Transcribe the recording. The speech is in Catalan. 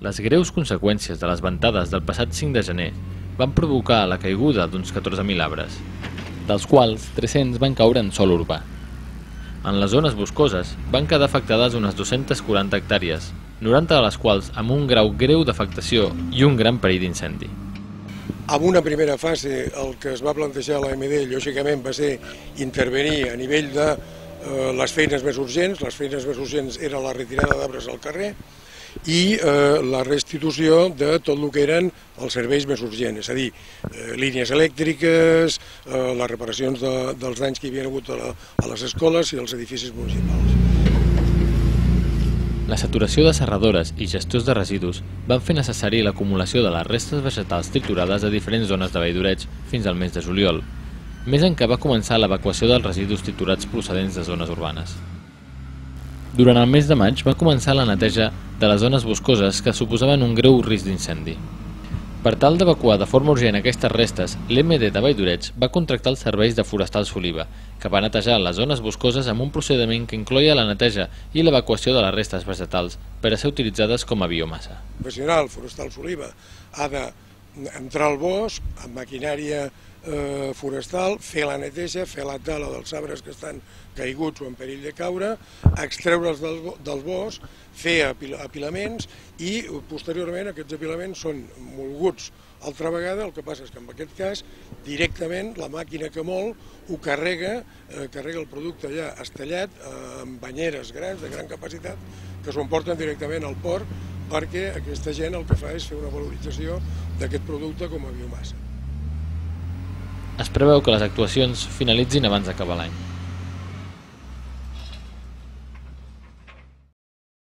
Les greus conseqüències de les ventades del passat 5 de gener van provocar la caiguda d'uns 14.000 arbres, dels quals 300 van caure en sòl urbà. En les zones boscoses van quedar afectades unes 240 hectàrees, 90 de les quals amb un grau greu d'afectació i un gran perill d'incendi. En una primera fase el que es va plantejar a l'AMD lògicament va ser intervenir a nivell de eh, les feines més urgents, les feines més urgents era la retirada d'arbres al carrer, i eh, la restitució de tot el que eren els serveis més urgents, és a dir, eh, línies elèctriques, eh, les reparacions de, dels danys que hi havia hagut a, la, a les escoles i als edificis municipals. La saturació de serradores i gestors de residus van fer necessari l'acumulació de les restes vegetals triturades a diferents zones de Valldoreig fins al mes de juliol, més en què va començar l'evacuació dels residus triturats procedents de zones urbanes. Durant el mes de maig va començar la neteja de les zones boscoses que suposaven un greu risc d'incendi. Per tal d'evacuar de forma urgent aquestes restes, l'MD de Valldoreig va contractar els serveis de Forestals Oliva, que va netejar les zones boscoses amb un procediment que incloia la neteja i l'evacuació de les restes vegetals per a ser utilitzades com a biomassa. El professional Forestals Oliva ha d'entrar al bosc amb maquinària eh, forestal, fer la neteja, fer la tala dels arbres que estan caiguts o en perill de caure, extreure'ls del, del bosc, fer apil apilaments i posteriorment aquests apilaments són molguts. Altra vegada, el que passa és que en aquest cas directament la màquina que mol ho carrega, eh, carrega el producte ja estallat eh, amb banyeres grans de gran capacitat que s'ho emporten directament al port perquè aquesta gent el que fa és fer una valorització d'aquest producte com a biomassa. Es preveu que les actuacions finalitzin abans d'acabar l'any.